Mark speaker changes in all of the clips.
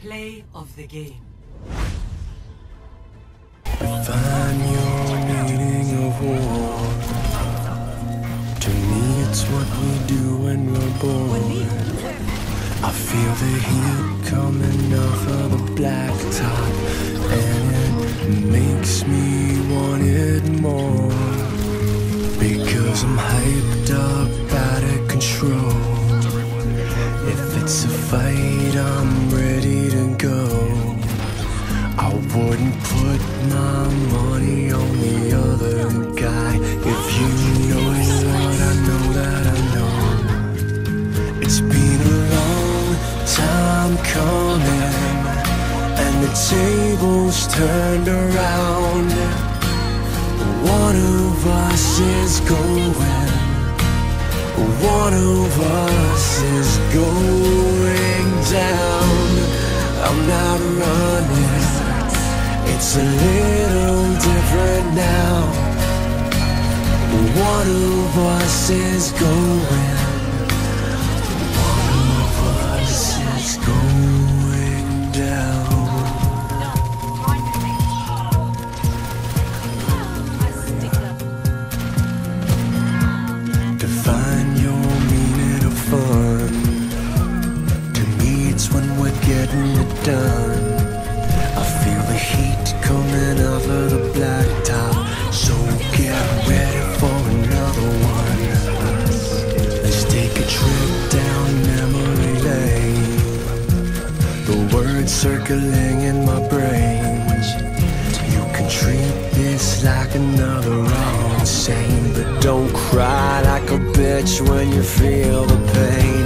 Speaker 1: Play of the game.
Speaker 2: Find your meaning of war. To me, it's what we do when we're born. I feel the heat coming off of the black top, and it makes me want it more. Because I'm hyped up, out of control. If it's a fight, I'm ready my money on the other guy. If you know what I know that I know. It's been a long time coming, and the tables turned around. One of us is going. One of us is going down. Is going. One of us is going down. To find your meaning of fun. To me, it's when we're getting it done. I feel the heat coming off of the blacktop. Trip down memory lane. The words circling in my brain. You can treat this like another insane, but don't cry like a bitch when you feel the pain.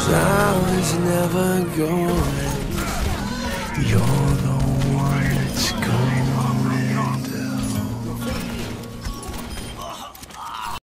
Speaker 2: Cause I was never going. You're the